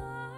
heart.